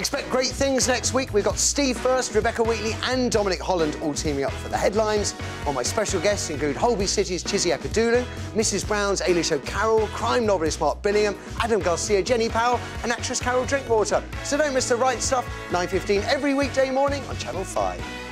Expect great things next week. We've got Steve Furst, Rebecca Wheatley and Dominic Holland all teaming up for the headlines. While my special guests include Holby City's Chizzy Akudolu, Mrs Brown's Eilish O'Carroll, crime novelist Mark Billingham, Adam Garcia, Jenny Powell and actress Carol Drinkwater. So don't miss the Wright Stuff, 9.15 every weekday morning on Channel 5.